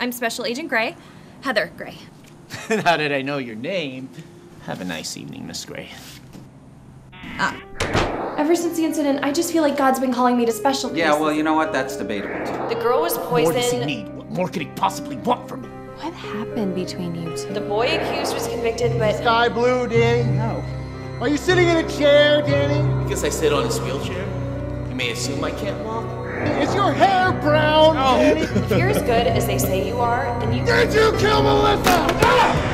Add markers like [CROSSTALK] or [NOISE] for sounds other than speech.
I'm Special Agent Gray, Heather Gray. [LAUGHS] How did I know your name? Have a nice evening, Miss Gray. Uh, ever since the incident, I just feel like God's been calling me to special Yeah, places. well, you know what? That's debatable too. The girl was More does he poisoned. need? What more could he possibly want from me? What happened between you two? The boy accused was convicted, but Sky blue, Danny? No. Are you sitting in a chair, Danny? Because I sit on his wheelchair, you may assume I can't walk. Is your hair brown, Danny? If you're as good as they say you are, then you Did you kill Melissa? Ah!